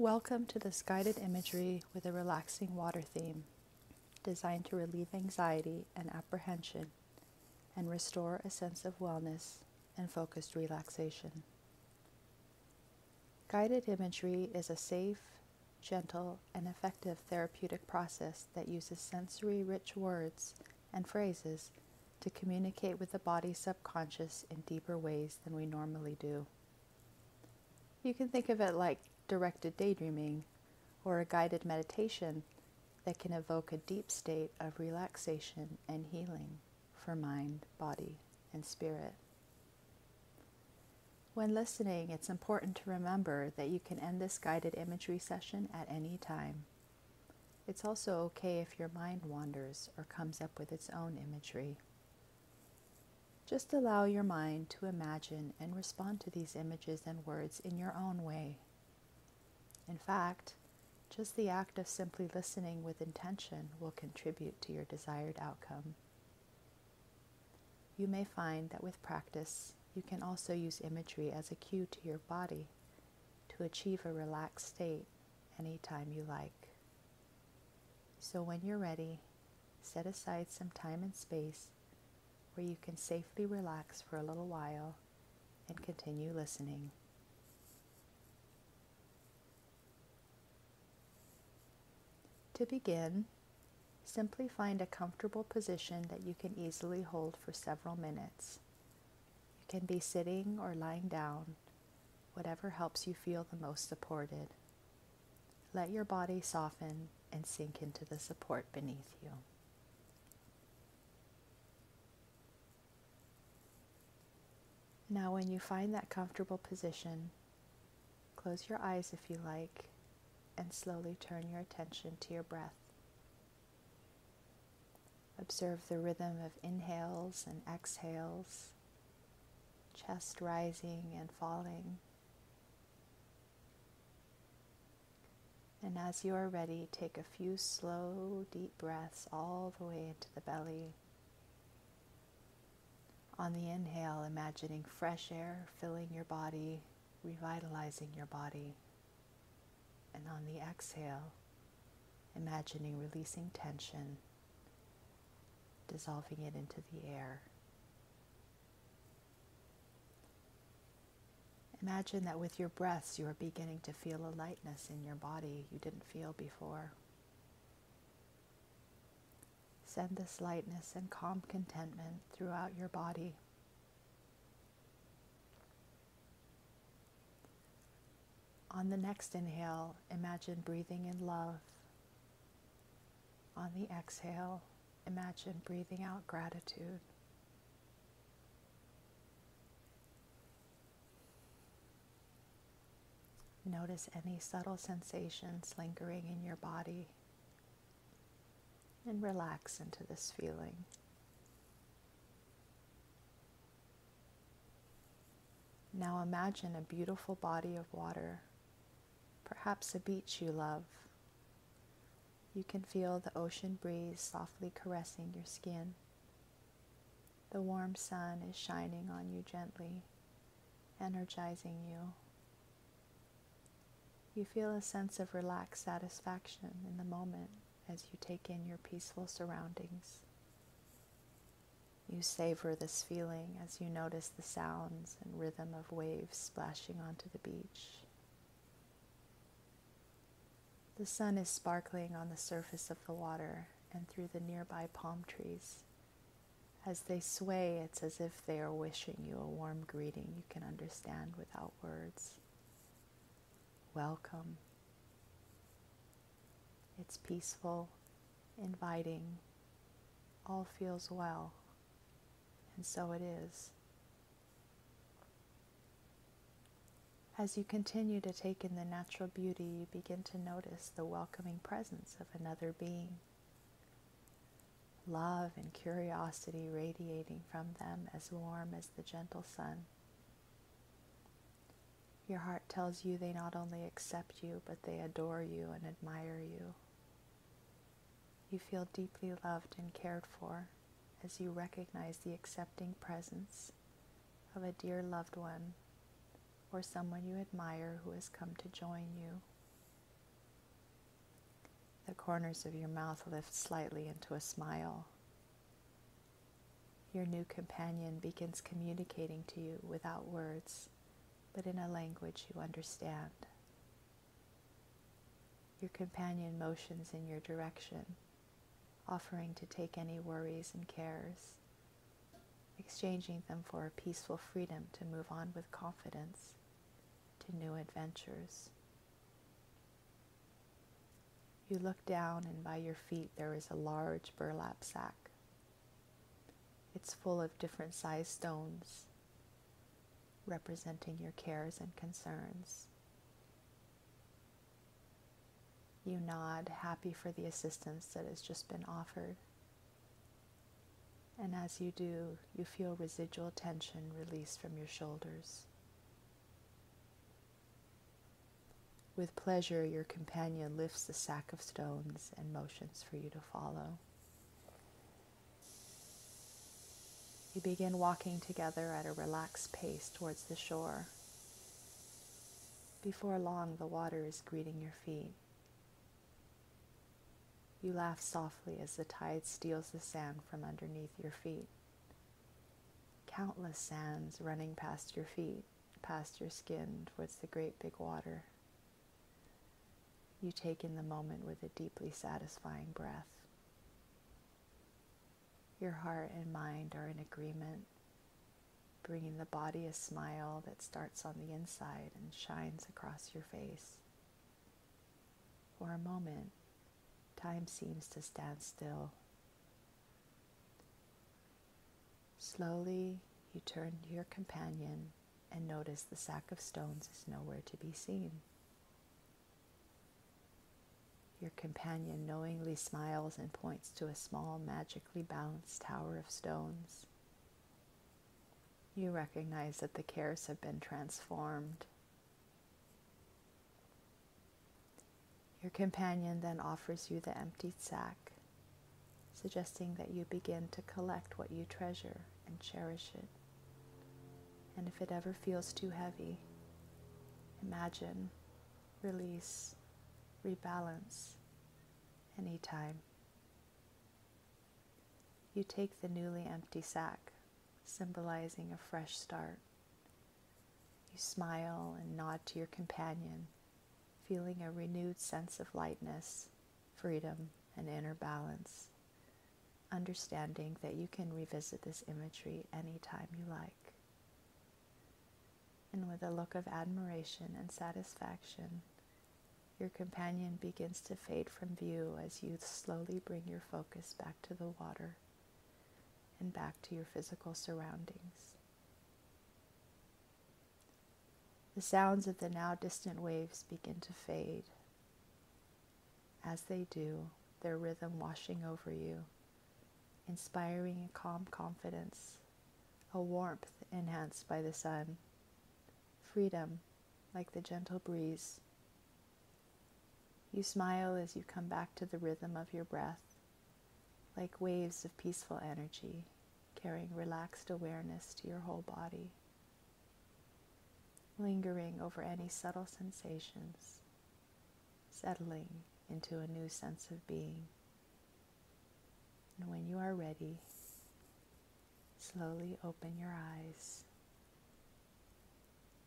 Welcome to this guided imagery with a relaxing water theme designed to relieve anxiety and apprehension and restore a sense of wellness and focused relaxation. Guided imagery is a safe, gentle, and effective therapeutic process that uses sensory rich words and phrases to communicate with the body's subconscious in deeper ways than we normally do. You can think of it like directed daydreaming or a guided meditation that can evoke a deep state of relaxation and healing for mind, body, and spirit. When listening, it's important to remember that you can end this guided imagery session at any time. It's also okay if your mind wanders or comes up with its own imagery. Just allow your mind to imagine and respond to these images and words in your own way. In fact, just the act of simply listening with intention will contribute to your desired outcome. You may find that with practice, you can also use imagery as a cue to your body to achieve a relaxed state anytime you like. So when you're ready, set aside some time and space where you can safely relax for a little while and continue listening. To begin, simply find a comfortable position that you can easily hold for several minutes. You can be sitting or lying down, whatever helps you feel the most supported. Let your body soften and sink into the support beneath you. Now, when you find that comfortable position, close your eyes if you like and slowly turn your attention to your breath. Observe the rhythm of inhales and exhales, chest rising and falling. And as you are ready, take a few slow, deep breaths all the way into the belly. On the inhale, imagining fresh air filling your body, revitalizing your body. And on the exhale, imagining releasing tension, dissolving it into the air. Imagine that with your breaths, you are beginning to feel a lightness in your body you didn't feel before. Send this lightness and calm contentment throughout your body. On the next inhale, imagine breathing in love. On the exhale, imagine breathing out gratitude. Notice any subtle sensations lingering in your body and relax into this feeling. Now imagine a beautiful body of water perhaps a beach you love. You can feel the ocean breeze softly caressing your skin. The warm sun is shining on you gently, energizing you. You feel a sense of relaxed satisfaction in the moment as you take in your peaceful surroundings. You savor this feeling as you notice the sounds and rhythm of waves splashing onto the beach. The sun is sparkling on the surface of the water and through the nearby palm trees. As they sway, it's as if they are wishing you a warm greeting you can understand without words. Welcome. It's peaceful, inviting, all feels well, and so it is. As you continue to take in the natural beauty, you begin to notice the welcoming presence of another being. Love and curiosity radiating from them as warm as the gentle sun. Your heart tells you they not only accept you, but they adore you and admire you. You feel deeply loved and cared for as you recognize the accepting presence of a dear loved one or someone you admire who has come to join you The corners of your mouth lift slightly into a smile. Your new companion begins communicating to you without words, but in a language you understand. Your companion motions in your direction, offering to take any worries and cares, exchanging them for a peaceful freedom to move on with confidence to new adventures. You look down, and by your feet there is a large burlap sack. It's full of different sized stones representing your cares and concerns. You nod, happy for the assistance that has just been offered. And as you do, you feel residual tension release from your shoulders. With pleasure, your companion lifts the sack of stones and motions for you to follow. You begin walking together at a relaxed pace towards the shore. Before long, the water is greeting your feet. You laugh softly as the tide steals the sand from underneath your feet. Countless sands running past your feet, past your skin towards the great big water. You take in the moment with a deeply satisfying breath. Your heart and mind are in agreement, bringing the body a smile that starts on the inside and shines across your face. For a moment, time seems to stand still. Slowly, you turn to your companion and notice the sack of stones is nowhere to be seen. Your companion knowingly smiles and points to a small, magically balanced tower of stones. You recognize that the cares have been transformed. Your companion then offers you the emptied sack, suggesting that you begin to collect what you treasure and cherish it. And if it ever feels too heavy, imagine, release, rebalance anytime. You take the newly empty sack, symbolizing a fresh start. You smile and nod to your companion, feeling a renewed sense of lightness, freedom, and inner balance, understanding that you can revisit this imagery anytime you like. And with a look of admiration and satisfaction, your companion begins to fade from view as you slowly bring your focus back to the water and back to your physical surroundings. The sounds of the now distant waves begin to fade. As they do, their rhythm washing over you, inspiring a calm confidence, a warmth enhanced by the sun, freedom like the gentle breeze you smile as you come back to the rhythm of your breath, like waves of peaceful energy, carrying relaxed awareness to your whole body, lingering over any subtle sensations, settling into a new sense of being. And when you are ready, slowly open your eyes.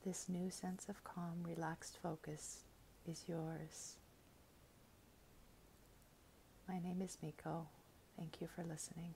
This new sense of calm, relaxed focus is yours. My name is Miko. Thank you for listening.